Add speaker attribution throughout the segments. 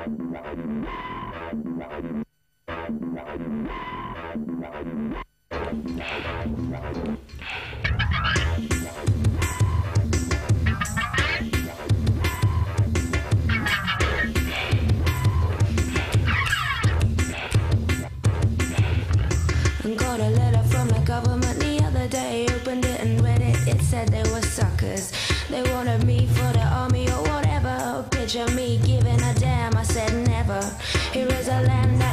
Speaker 1: I Got a letter from the government the other day. Opened it and read it. It said they were suckers. They wanted me picture me giving a damn. I said never. Here is a land.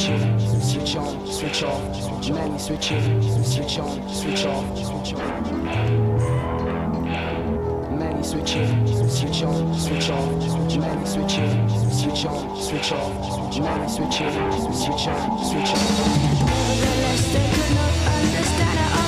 Speaker 1: switch on, switch on, switch many switch on, switch on, switch. Many switch on,
Speaker 2: switch on, switch off, many switch on, switch on, switch many switch on, switch on, switch the
Speaker 1: less they could not understand.